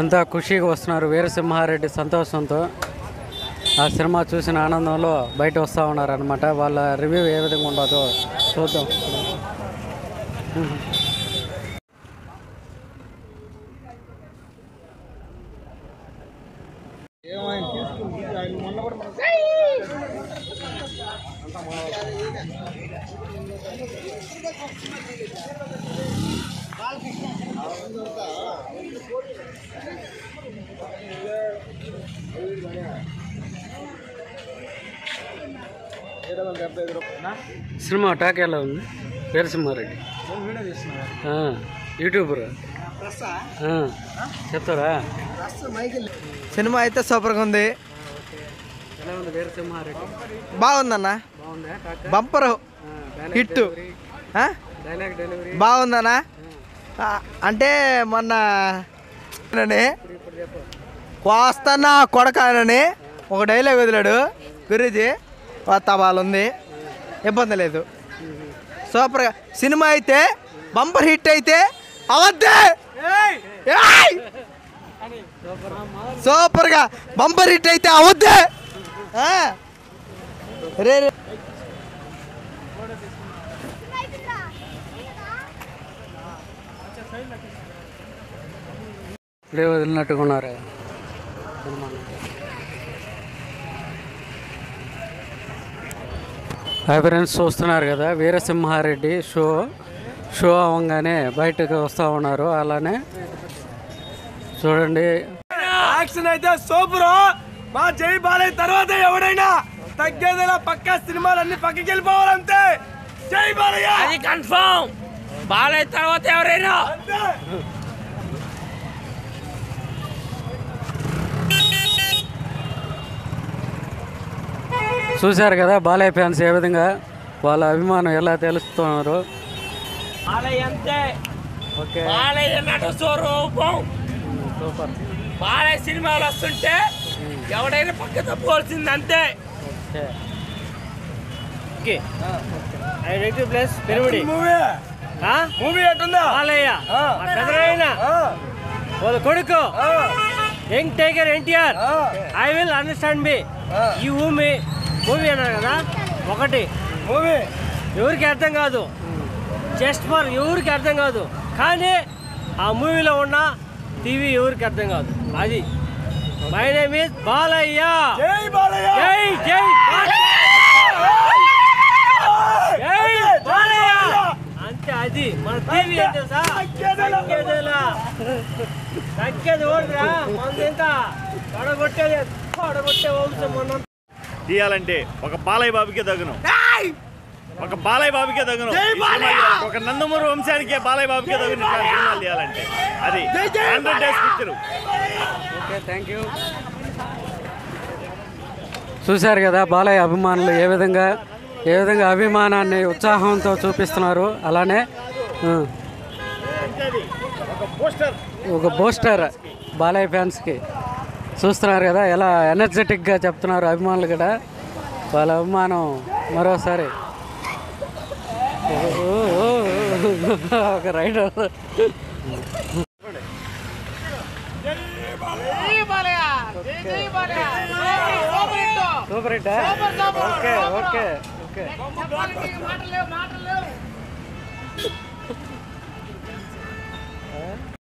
ఎంత ఖుషిగా వస్తున్నారు. వీరసింహారెడ్డి సంతోషంతో ఆ సినిమా చూసిన ఆనందంలో బయట వస్తూ ఉన్నారనమాట వాళ్ళ రివ్యూ ఏ విధంగా ఉండదో చూద్దాం. సినిమా? టాక్ ఎలా ఉంది? వీరసింహారెడ్డి. యూట్యూబర్? చెప్తారా? సినిమా అయితే సూపర్గా ఉంది. ఎలా ఉంది వీరసింహారెడ్డి? బాగుందన్న? బాగుందా talk? Bumper. Hit dialogue delivery బాగుందన్న? అంటే మొన్న కోస్తన్న కొడకానని ఒక డైలాగ్ వదిలాడు. గురూజీ. బాల్ ఉంది. ఇబ్బంది లేదు. సూపర్గా. సినిమా అయితే బంపర్ హిట్ అయితే అవద్దే! ఏయ్! సూపర్గా. బంపర్ హిట్ అయితే అవద్దే! ఆ. రే రే. ఇప్పుడే ఉన్నారు? హాయ్ ఫ్రెండ్స్ చూస్తున్నారు కదా వీరసింహారెడ్డి షో. షో అవ్వగానే బయటకు వస్తూ ఉన్నారు అలానే చూడండి. యాక్షన్ అయితే సూపర్. మా జై బాలయ్య తర్వాత ఎవడైనా తగ్గేదిలా పక్క సినిమాలన్నీ పక్కకి వెళ్ళిపోవాలంతే జై బాలయ్య! అది కన్ఫర్మ్ బాలయ్య తర్వాత ఎవరైనా చూశారు కదా బాలయ్య ఫ్యాన్స్ ఏ విధంగా వాళ్ళ అభిమానం ఎలా తెలుస్తున్నారు? బాలయ్య అంతే ఓకే. బాలయ్య నట స్వరూపం. సూపర్. బాలయ్య సినిమాలు వస్తుంటే ఎవడైనా పక్క తప్పుకోవాల్సింది అంతే ప్లస్ పెరుమిడి. మూవీ. మూవీ ఎట్టుందా? బాలయ్య. మా పెదనాయన వాళ్ళ కొడుకు. Young tiger NTR. I will understand me. ఈ మూవీ మూవీ అన్నారు కదా? ఒకటి. మూవీ ఎవరికి అర్థం కాదు. జస్ట్ ఫర్ ఎవరికి అర్థం కాదు. కానీ ఆ మూవీలో ఉన్న టీవీ ఎవరికి అర్థం కాదు. అది. My name is Balayya. జై బాలయ్య! జై జై బాలయ్య! అంతే అది. మన టీవీ ఏంటి తగ్గేది ఓడిరా మంది ఎంత? పడగొట్టేది పడగొట్టే వంశం మనం తీయాలంటే ఒక బాలయ్య బాబుకే తగును. ఒక బాలయ్య బాబుకే తగును. ఒక నందమూరి వంశానికే బాలయ్య బాబుకే తగును సినిమాలు తీయాలంటే. అది hundred days picture okay thank you. చూశారు కదా బాలయ్య అభిమానులు ఏ విధంగా ఏ విధంగా అభిమానాన్ని ఉత్సాహంతో చూపిస్తున్నారు. అలానే ఒక పోస్టర్. ఒక బూస్టర్ బాలయ్య ఫ్యాన్స్కి. చూస్తున్నారు కదా ఎలా ఎనర్జెటిక్గా చెప్తున్నారు అభిమానులు కూడా. వాళ్ళ అభిమానం మరోసారి. ఒక రైడర్ సూపర్ ఓకే ఓకే.